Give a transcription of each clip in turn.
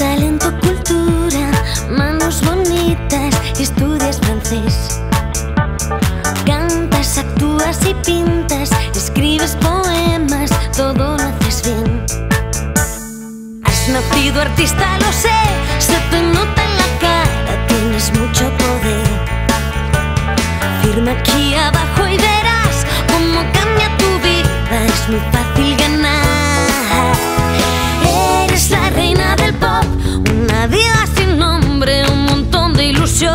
talento, cultura, manos bonitas estudias francés. Cantas, actúas y pintas, escribes poemas, todo lo haces bien. Has nacido artista, lo sé, se te nota en la cara, tienes mucho poder. Firma aquí abajo y verás cómo cambia tu vida, es muy fácil. De ilusión.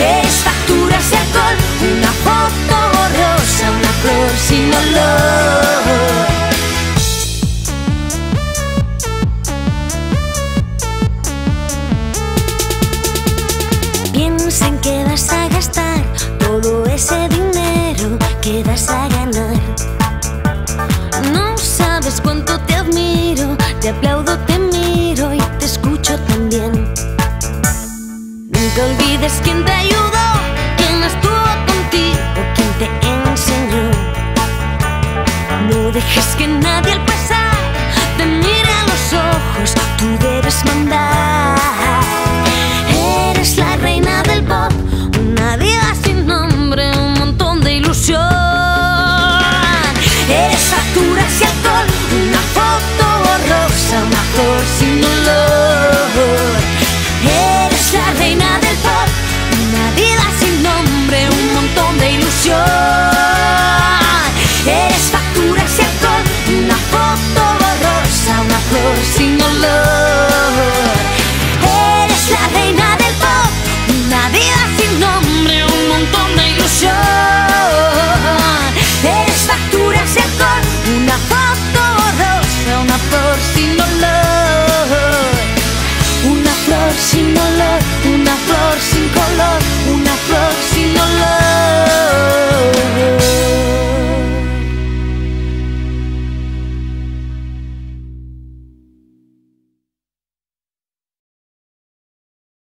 Eres facturas y alcohol, una foto borrosa, una flor sin olor. Piensa en que vas a gastar todo ese dinero que vas a ganar. No sabes cuánto te admiro, te aplaudo, te miro y te escucho también. Nunca olvides quién te ayudó, quién estuvo contigo, quién te enseñó. No dejes que nadie al pasar te mire a los ojos, tú debes mandar.